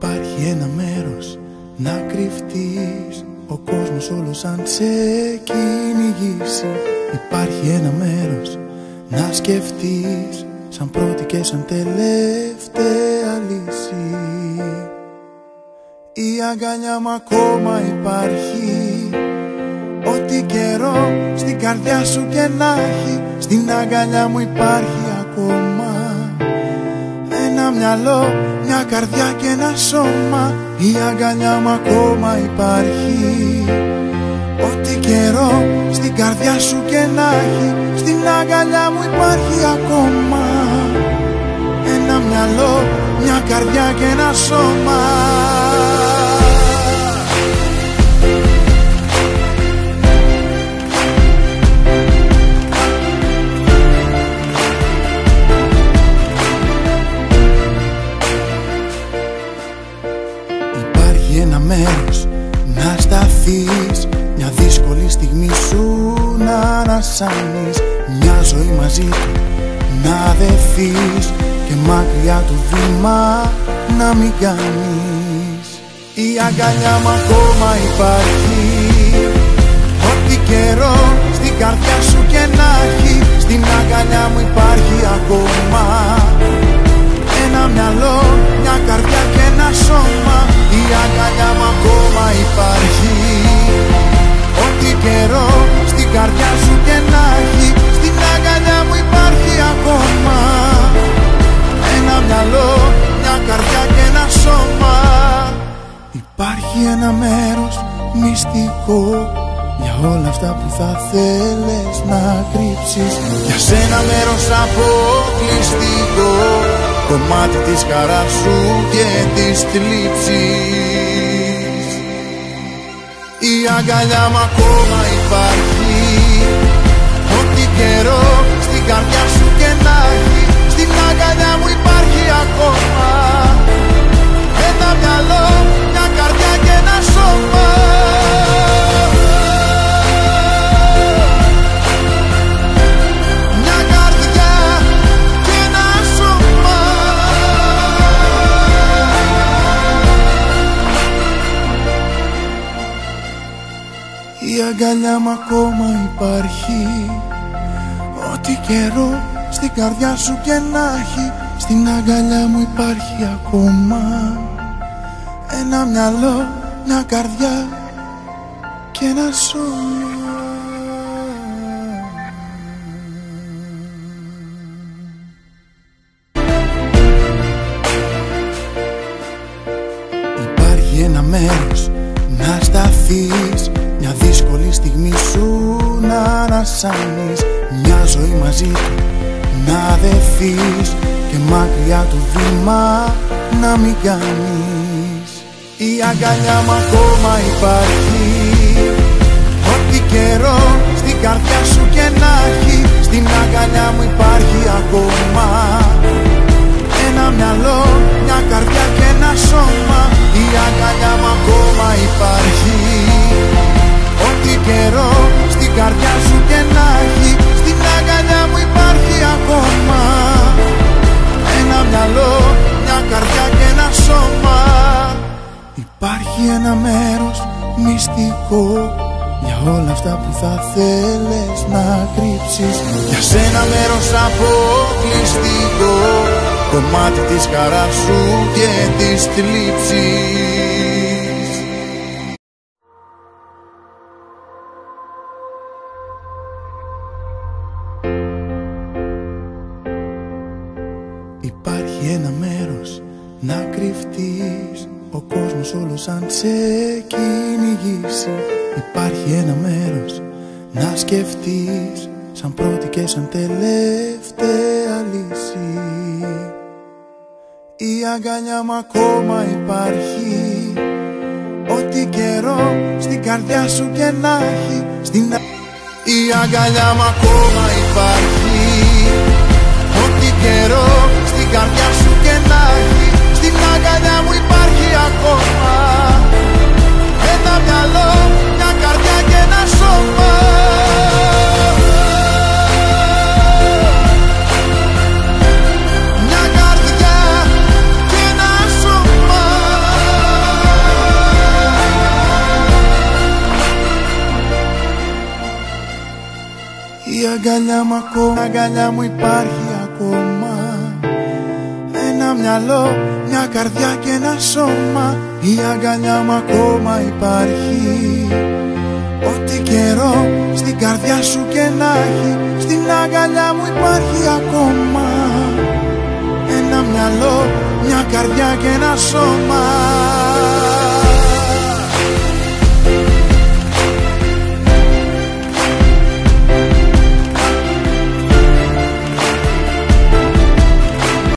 Υπάρχει ένα μέρος να κρυφτείς. Ο κόσμος όλος αν σε κυνηγήσει Υπάρχει ένα μέρος να σκεφτείς Σαν πρώτη και σαν τελευταία λύση. Η αγκαλιά μου ακόμα υπάρχει. Ό,τι καιρό στην καρδιά σου και να έχει Στην αγκαλιά μου υπάρχει ακόμα Ένα μυαλό, μια καρδιά και ένα σώμα. Η αγκαλιά μου ακόμα υπάρχει. Ό,τι καιρό στην καρδιά σου και να έχει Στην αγκαλιά μου υπάρχει ακόμα. Ένα μυαλό, μια καρδιά και ένα σώμα ανασάνεις Μια ζωή μαζί του να δεθείς Και μακριά του βήμα να μην κάνεις. Η αγκαλιά μου ακόμα υπάρχει. Ό,τι καιρό στην καρδιά σου και να έχει Στην αγκαλιά μου υπάρχει ακόμα. Ένα μυαλό, μια καρδιά και ένα μέρος μυστικό. Για όλα αυτά που θα θέλες να κρύψεις. Για σένα μέρος αποκλειστικό. Κομμάτι της χαράς σου και της θλίψης. Η αγκαλιά μου ακόμα υπάρχει. Ό,τι καιρό στην καρδιά σου και να έχει Στην αγκαλιά μου υπάρχει ακόμα αγκαλιά μου ακόμα υπάρχει. Ό,τι καιρό στην καρδιά σου και να έχει Στην αγκαλιά μου υπάρχει ακόμα. Ένα μυαλό, μια καρδιά και ένα σώμα ανασάνεις Μια ζωή μαζί του να δεθείς Και μακριά του βήμα να μην κάνεις. Η αγκαλιά μου ακόμα υπάρχει. Ό,τι καιρό στην καρδιά σου και να έχει Στην αγκαλιά μου υπάρχει ακόμα. Ένα μυαλό, μια καρδιά και ένα σώμα Υπάρχει ένα μέρος μυστικό για όλα αυτά που θα θέλες να κρύψεις. Για σένα μέρος αποκλειστικό Κομμάτι της χαράς σου και της θλίψης. Υπάρχει ένα μέρος να κρυφτείς Ο κόσμος όλος αν σε κυνηγήσει Υπάρχει ένα μέρος να σκεφτείς Σαν πρώτη και σαν τελευταία λύση. Η αγκαλιά μου ακόμα υπάρχει Ό,τι καιρό στην καρδιά σου και να έχει Στην α- Η αγκαλιά μου ακόμα υπάρχει Ό,τι καιρό στην καρδιά σου και να έχει Στην αγκαλιά μου υπάρχει ακόμα. Ένα μυαλό, μια καρδιά και ένα σώμα. Καρδιά και ένα σώμα. Η αγκαλιά μου ακόμα, αγκαλιά μου υπάρχει ακόμα μυαλό, μια καρδιά και ένα σώμα. Η αγκαλιά μου ακόμα υπάρχει. Ό,τι καιρό στην καρδιά σου και να έχει Στην αγκαλιά μου υπάρχει ακόμα. Ένα μυαλό, μια καρδιά και ένα σώμα